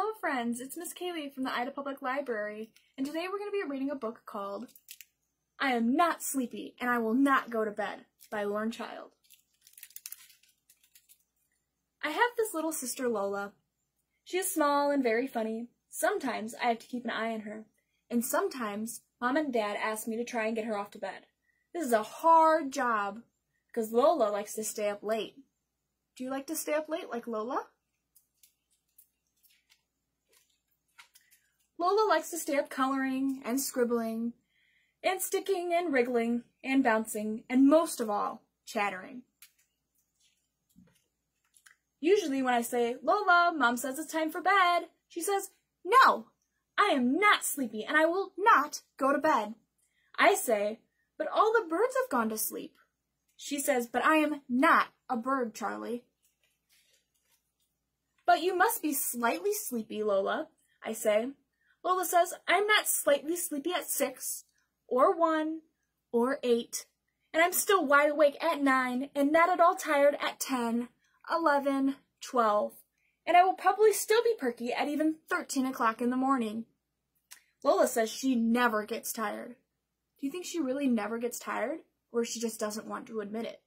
Hello friends, it's Miss Kaylee from the Ida Public Library, and today we're going to be reading a book called I Am Not Sleepy and I Will Not Go to Bed by Lauren Child. I have this little sister Lola. She is small and very funny. Sometimes I have to keep an eye on her, and sometimes Mom and Dad ask me to try and get her off to bed. This is a hard job because Lola likes to stay up late. Do you like to stay up late like Lola? Lola likes to stay up coloring and scribbling and sticking and wriggling and bouncing and most of all, chattering. Usually when I say, Lola, Mom says it's time for bed, she says, No, I am not sleepy and I will not go to bed. I say, But all the birds have gone to sleep. She says, But I am not a bird, Charlie. But you must be slightly sleepy, Lola, I say. Lola says, I'm not slightly sleepy at 6, or 1, or 8, and I'm still wide awake at 9, and not at all tired at 10, 11, 12, and I will probably still be perky at even 13 o'clock in the morning. Lola says she never gets tired. Do you think she really never gets tired, or she just doesn't want to admit it?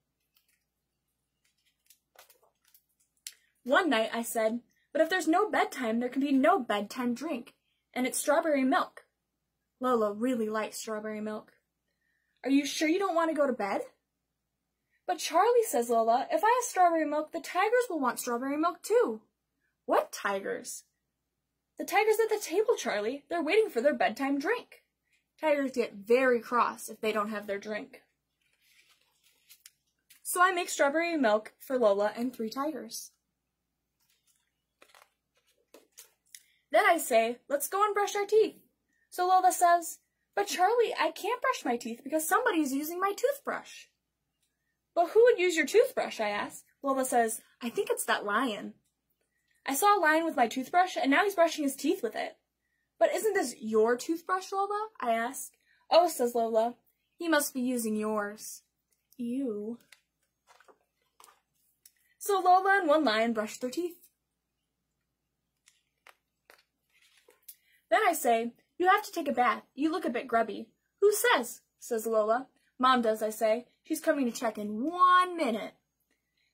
One night I said, but if there's no bedtime, there can be no bedtime drink and it's strawberry milk. Lola really likes strawberry milk. Are you sure you don't want to go to bed? But Charlie, says Lola, if I have strawberry milk, the tigers will want strawberry milk too. What tigers? The tigers at the table, Charlie. They're waiting for their bedtime drink. Tigers get very cross if they don't have their drink. So I make strawberry milk for Lola and three tigers. Then I say, let's go and brush our teeth. So Lola says, but Charlie, I can't brush my teeth because somebody's using my toothbrush. But who would use your toothbrush, I ask. Lola says, I think it's that lion. I saw a lion with my toothbrush, and now he's brushing his teeth with it. But isn't this your toothbrush, Lola? I ask. Oh, says Lola, he must be using yours. You. So Lola and one lion brushed their teeth. Then I say, you have to take a bath. You look a bit grubby. Who says? says Lola. Mom does, I say. She's coming to check in one minute.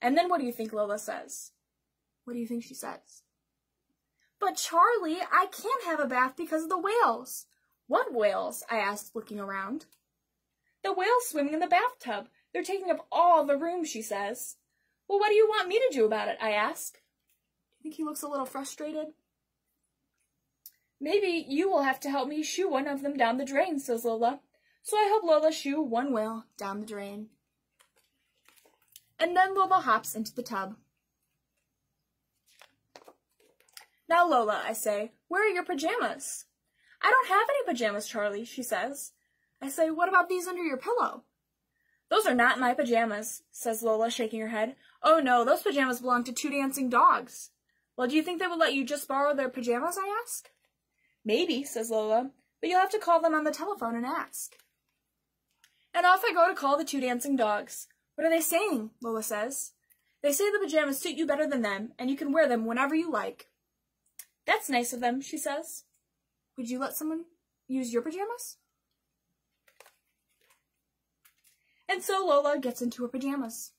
And then what do you think Lola says? What do you think she says? But Charlie, I can't have a bath because of the whales. What whales? I asked, looking around. The whales swimming in the bathtub. They're taking up all the room, she says. Well, what do you want me to do about it? I ask. Do you think he looks a little frustrated? Maybe you will have to help me shoo one of them down the drain, says Lola. So I help Lola shoo one whale down the drain. And then Lola hops into the tub. Now, Lola, I say, where are your pajamas? I don't have any pajamas, Charlie, she says. I say, what about these under your pillow? Those are not my pajamas, says Lola, shaking her head. Oh no, those pajamas belong to two dancing dogs. Well, do you think they would let you just borrow their pajamas, I ask? Maybe, says Lola, but you'll have to call them on the telephone and ask. And off I go to call the two dancing dogs. What are they saying? Lola says. They say the pajamas suit you better than them, and you can wear them whenever you like. That's nice of them, she says. Would you let someone use your pajamas? And so Lola gets into her pajamas.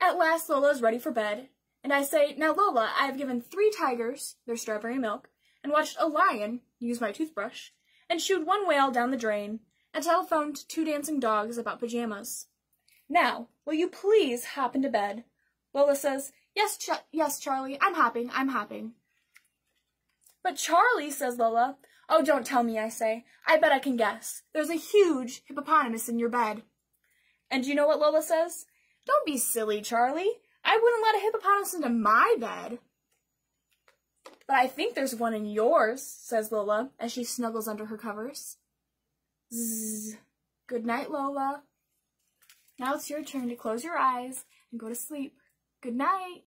At last, Lola is ready for bed, and I say, Now, Lola, I have given three tigers their strawberry milk, and watched a lion use my toothbrush, and shooed one whale down the drain, and telephoned two dancing dogs about pajamas. Now, will you please hop into bed? Lola says, Yes, Ch yes, Charlie, I'm hopping, I'm hopping. But Charlie, says Lola, Oh, don't tell me, I say. I bet I can guess. There's a huge hippopotamus in your bed. And you know what Lola says? Don't be silly, Charlie. I wouldn't let a hippopotamus into my bed. But I think there's one in yours, says Lola, as she snuggles under her covers. Zzz. Good night, Lola. Now it's your turn to close your eyes and go to sleep. Good night.